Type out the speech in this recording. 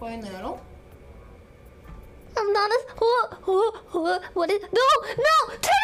Coinero. I'm not a. What, what, who, what is. No! No!